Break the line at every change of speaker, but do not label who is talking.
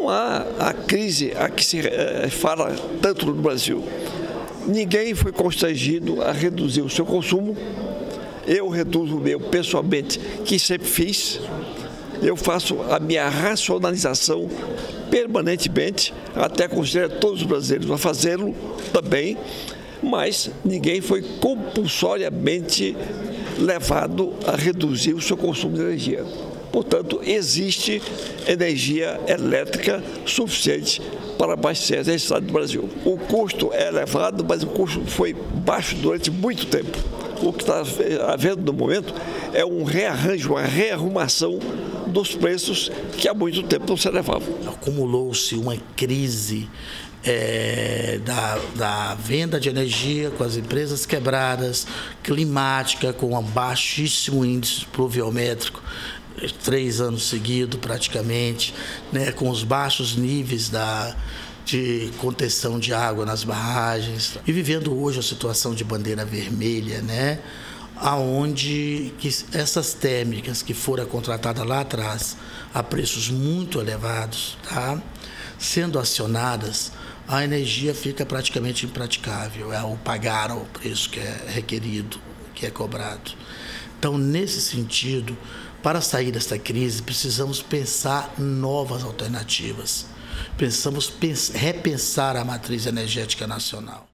não há a crise a que se eh, fala tanto no Brasil. Ninguém foi constrangido a reduzir o seu consumo. Eu reduzo o meu pessoalmente, que sempre fiz. Eu faço a minha racionalização permanentemente, até considero todos os brasileiros a fazê-lo também, mas ninguém foi compulsoriamente levado a reduzir o seu consumo de energia. Portanto, existe energia elétrica suficiente para abastecer a necessidade do Brasil. O custo é elevado, mas o custo foi baixo durante muito tempo. O que está havendo no momento é um rearranjo, uma rearrumação dos preços que há muito tempo não se elevavam.
Acumulou-se uma crise é, da, da, venda de energia com as empresas quebradas, climática, com um baixíssimo índice pluviométrico, três anos seguidos praticamente, né, com os baixos níveis da, de contenção de água nas barragens e vivendo hoje a situação de bandeira vermelha, né? aonde que essas térmicas que foram contratadas lá atrás a preços muito elevados, tá? sendo acionadas, a energia fica praticamente impraticável, é o pagar o preço que é requerido, que é cobrado. Então, nesse sentido, para sair desta crise, precisamos pensar novas alternativas. Precisamos repensar a matriz energética nacional.